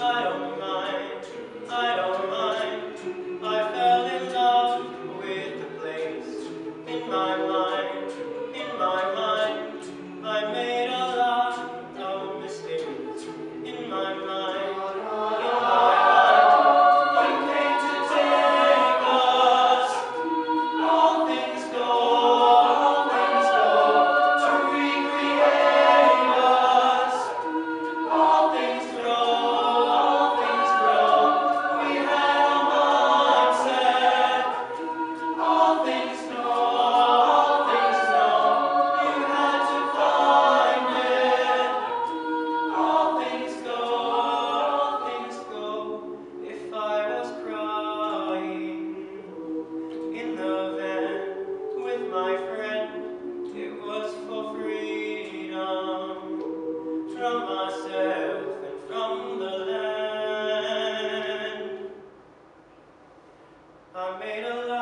style. I made a love.